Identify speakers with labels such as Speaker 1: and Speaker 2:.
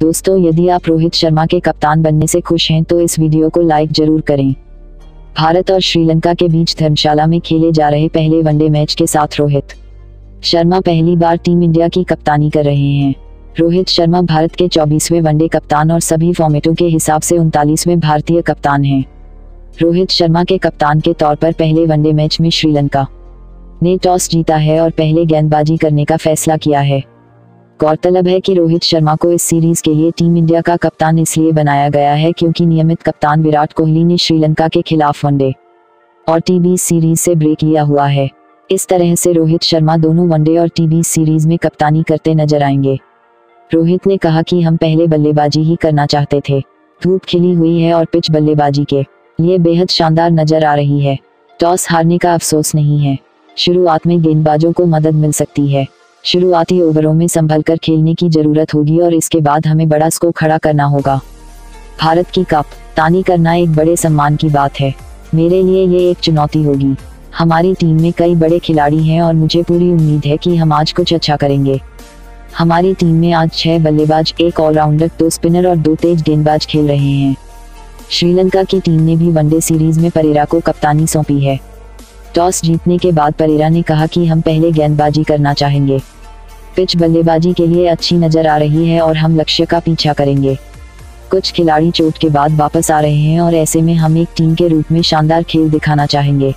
Speaker 1: दोस्तों, यदि आप रोहित शर्मा के कप्तान बनने से खुश हैं तो इस वीडियो को लाइक ज़रूर करें। भारत और श्रीलंका के बीच धर्मशाला में खेले जा रहे पहले वनडे मैच के साथ रोहित शर्मा पहली बार टीम इंडिया की कप्तानी कर रहे हैं। रोहित शर्मा भारत के 24वें वनडे कप्तान और सभी फॉर्मेटों के हिसाब से उनतालीसवें भारतीय कप्तान हैं। रोहित शर्मा के कप्तान के तौर पर पहले वनडे मैच में श्रीलंका ने टॉस जीता है और पहले गेंदबाजी करने का फैसला किया है। गौरतलब है कि रोहित शर्मा को इस सीरीज़ के लिए टीम इंडिया का कप्तान इसलिए बनाया गया है क्योंकि नियमित कप्तान विराट कोहली ने श्रीलंका के खिलाफ वनडे और टीबी सीरीज़ से ब्रेक लिया हुआ है। इस तरह से रोहित शर्मा दोनों वनडे और टीबी सीरीज़ में कप्तानी करते नज़र आएँगे। रोहित ने कहा कि हम पहले बल्लेबाजी ही करना चाहते थे। धूप खिली हुई है और पिच बल्लेबाजी के लिए बेहद शानदार नज़र आ रही है। टॉस हारने का अफसोस नहीं है। शुरुआत में गेंदबाजों को मदद मिल सकती है। शुरुआती ओवरों में संभल कर खेलने की ज़रूरत होगी और इसके बाद हमें बड़ा स्कोर खड़ा करना होगा। भारत की कप तानी करना एक बड़े सम्मान की बात है। मेरे लिए ये एक चुनौती होगी। हमारी टीम में कई बड़े खिलाड़ी हैं और मुझे पूरी उम्मीद है कि हम आज कुछ अच्छा करेंगे। हमारी टीम में आज छह बल्लेबाज, एक ऑलराउंडर, दो स्पिनर और दो तेज गेंदबाज खेल रहे हैं। श्रीलंका की टीम ने भी वनडे सीरीज़ में परेरा को कप्तानी सौंपी है। टॉस जीतने के बाद परेरा ने कहा कि हम पहले गेंदबाजी करना चाहेंगे। पिच बल्लेबाजी के लिए अच्छी नज़र आ रही है और हम लक्ष्य का पीछा करेंगे। कुछ खिलाड़ी चोट के बाद वापस आ रहे हैं और ऐसे में हम एक टीम के रूप में शानदार खेल दिखाना चाहेंगे।